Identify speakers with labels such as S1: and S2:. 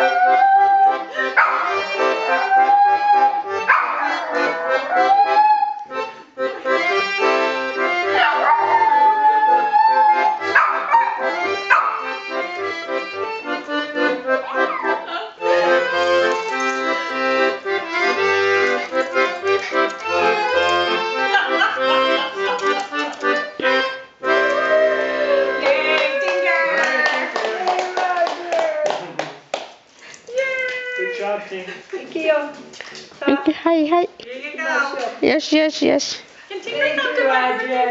S1: Thank you.
S2: job, team.
S3: Thank you. Thank
S4: you. Hi, hi. Yes, yes, yes.
S1: Continue Thank you, Roger.